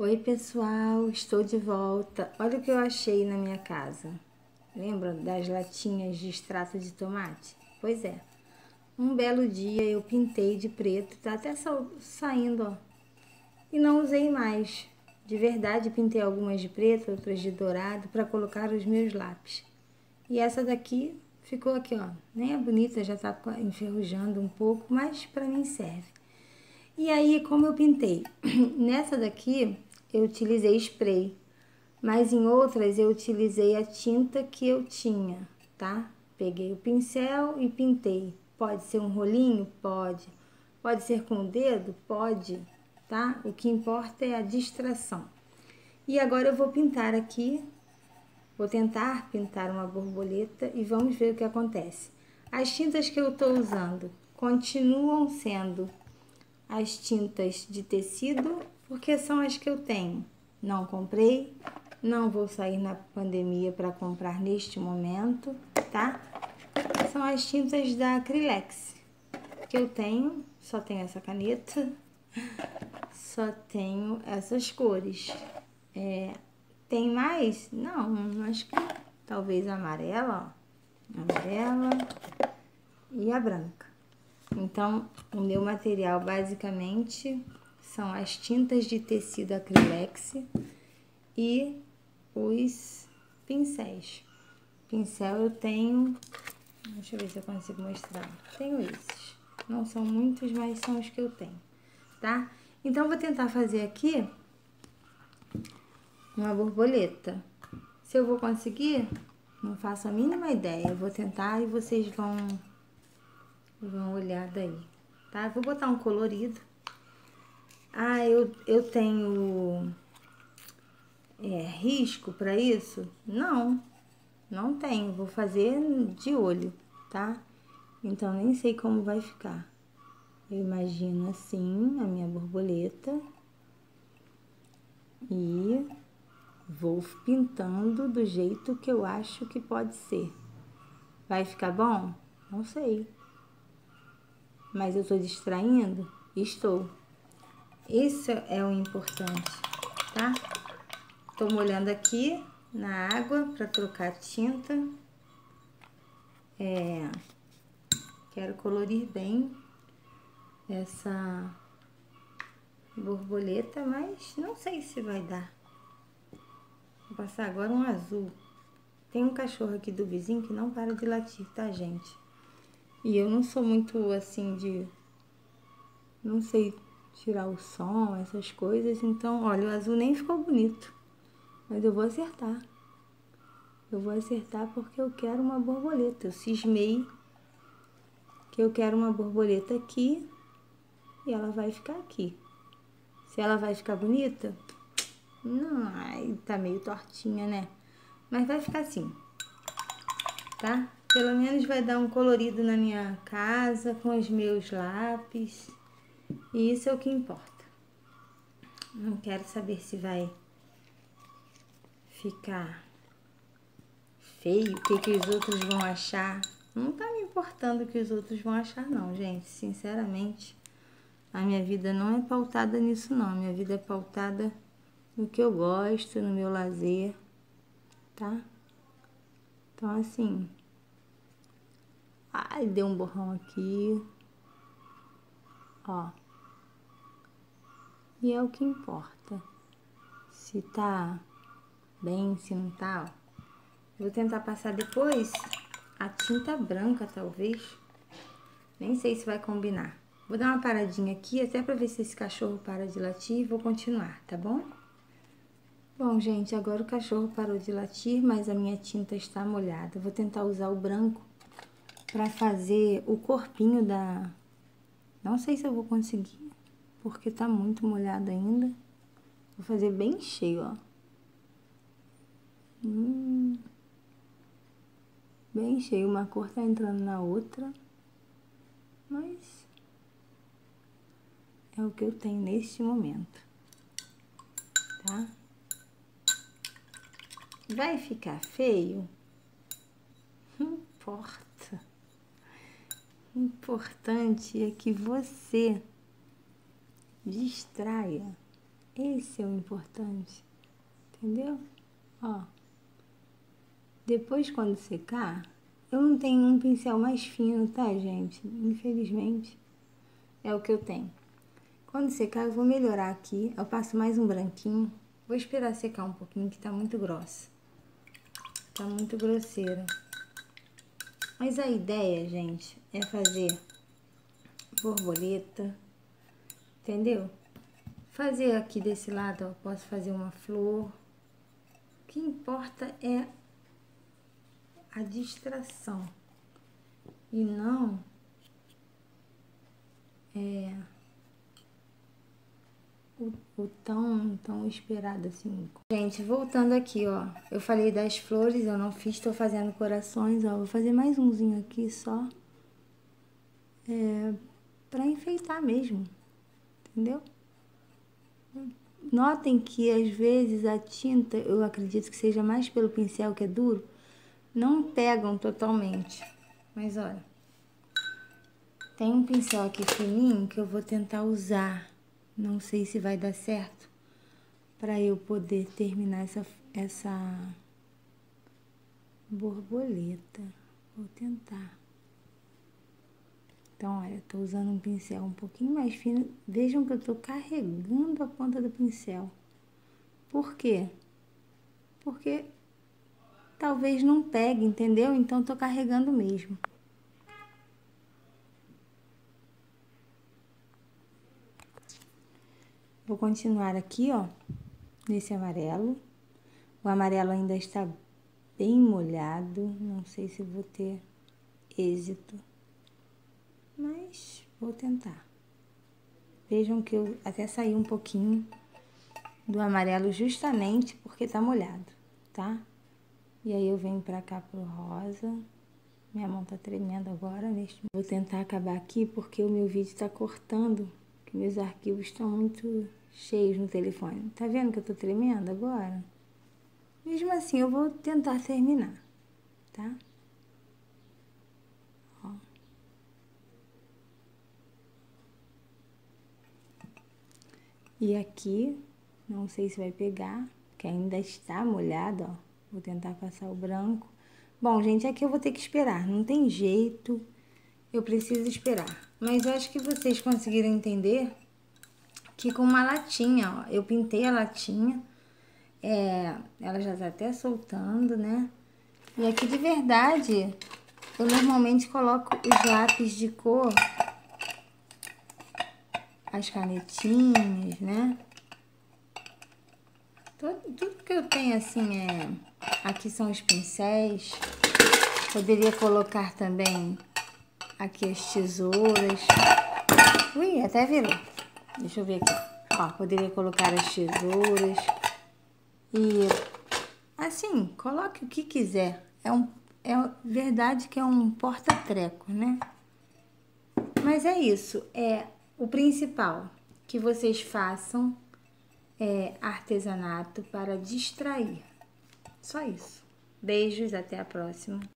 Oi pessoal, estou de volta. Olha o que eu achei na minha casa. Lembra das latinhas de extrato de tomate? Pois é. Um belo dia eu pintei de preto, tá até saindo, ó. E não usei mais. De verdade, pintei algumas de preto, outras de dourado, para colocar os meus lápis. E essa daqui ficou aqui, ó. Nem é bonita, já tá enferrujando um pouco, mas para mim serve. E aí, como eu pintei? Nessa daqui, eu utilizei spray, mas em outras eu utilizei a tinta que eu tinha, tá? Peguei o pincel e pintei. Pode ser um rolinho? Pode. Pode ser com o dedo? Pode, tá? O que importa é a distração. E agora eu vou pintar aqui, vou tentar pintar uma borboleta e vamos ver o que acontece. As tintas que eu estou usando continuam sendo as tintas de tecido porque são as que eu tenho. Não comprei, não vou sair na pandemia para comprar neste momento, tá? São as tintas da Acrylex que eu tenho, só tenho essa caneta, só tenho essas cores. É, tem mais? Não, acho que talvez a amarela, ó, amarela e a branca. Então, o meu material basicamente são as tintas de tecido acrylex e os pincéis. Pincel eu tenho, deixa eu ver se eu consigo mostrar. Tenho esses. Não são muitos, mas são os que eu tenho, tá? Então, vou tentar fazer aqui uma borboleta. Se eu vou conseguir, não faço a mínima ideia. Eu vou tentar e vocês vão, vão olhar daí, tá? Vou botar um colorido ah, eu, eu tenho é, risco para isso? Não, não tenho. Vou fazer de olho, tá? Então, nem sei como vai ficar. Eu imagino assim a minha borboleta e vou pintando do jeito que eu acho que pode ser. Vai ficar bom? Não sei. Mas eu tô distraindo? Estou. Isso é o importante, tá? Tô molhando aqui na água para trocar tinta. É, quero colorir bem essa borboleta, mas não sei se vai dar. Vou passar agora um azul. Tem um cachorro aqui do vizinho que não para de latir, tá, gente? E eu não sou muito assim de... Não sei tirar o som, essas coisas. Então, olha, o azul nem ficou bonito. Mas eu vou acertar. Eu vou acertar porque eu quero uma borboleta. Eu cismei que eu quero uma borboleta aqui e ela vai ficar aqui. Se ela vai ficar bonita? Não, ai, tá meio tortinha, né? Mas vai ficar assim, tá? Pelo menos vai dar um colorido na minha casa com os meus lápis. E isso é o que importa. Não quero saber se vai ficar feio, o que, que os outros vão achar. Não tá me importando o que os outros vão achar, não, gente. Sinceramente, a minha vida não é pautada nisso, não. Minha vida é pautada no que eu gosto, no meu lazer, tá? Então, assim. Ai, deu um borrão aqui. Ó. E é o que importa. Se tá bem, se não tá, ó. Vou tentar passar depois a tinta branca, talvez. Nem sei se vai combinar. Vou dar uma paradinha aqui, até pra ver se esse cachorro para de latir e vou continuar, tá bom? Bom, gente, agora o cachorro parou de latir, mas a minha tinta está molhada. Vou tentar usar o branco para fazer o corpinho da, não sei se eu vou conseguir, porque tá muito molhado ainda. Vou fazer bem cheio, ó. Hum, bem cheio, uma cor tá entrando na outra. Mas é o que eu tenho neste momento. Tá? Vai ficar feio? Não importa importante é que você distraia Esse é o importante, entendeu? Ó. Depois, quando secar, eu não tenho um pincel mais fino, tá, gente? Infelizmente, é o que eu tenho. Quando secar, eu vou melhorar aqui. Eu passo mais um branquinho. Vou esperar secar um pouquinho, que tá muito grossa. Tá muito grosseira. Mas a ideia, gente, é fazer borboleta, entendeu? Fazer aqui desse lado, ó, posso fazer uma flor. O que importa é a distração e não é o, o, tão, tão esperado assim. Gente, voltando aqui, ó. Eu falei das flores, eu não fiz, tô fazendo corações, ó. Vou fazer mais umzinho aqui só. É, pra enfeitar mesmo, entendeu? Notem que às vezes a tinta, eu acredito que seja mais pelo pincel que é duro, não pegam totalmente. Mas olha, tem um pincel aqui fininho que eu vou tentar usar não sei se vai dar certo para eu poder terminar essa, essa borboleta. Vou tentar. Então, olha, tô usando um pincel um pouquinho mais fino. Vejam que eu tô carregando a ponta do pincel. Por quê? Porque talvez não pegue, entendeu? Então, tô carregando mesmo. Vou continuar aqui, ó, nesse amarelo. O amarelo ainda está bem molhado, não sei se vou ter êxito, mas vou tentar. Vejam que eu até saí um pouquinho do amarelo justamente porque tá molhado, tá? E aí eu venho pra cá pro rosa. Minha mão tá tremendo agora neste. Vou tentar acabar aqui porque o meu vídeo tá cortando, que meus arquivos estão muito cheios no telefone. Tá vendo que eu tô tremendo agora? Mesmo assim, eu vou tentar terminar, tá? E aqui, não sei se vai pegar, que ainda está molhado, ó. Vou tentar passar o branco. Bom, gente, aqui eu vou ter que esperar, não tem jeito. Eu preciso esperar. Mas eu acho que vocês conseguiram entender aqui com uma latinha, ó. Eu pintei a latinha, é, ela já tá até soltando, né? E aqui de verdade, eu normalmente coloco os lápis de cor, as canetinhas, né? Tudo, que eu tenho assim é... Aqui são os pincéis. Poderia colocar também aqui as tesouras. Ui, até virou. Deixa eu ver aqui. Ó, poderia colocar as tesouras. E assim, coloque o que quiser. É, um, é verdade que é um porta-treco, né? Mas é isso. É o principal. Que vocês façam é, artesanato para distrair. Só isso. Beijos, até a próxima.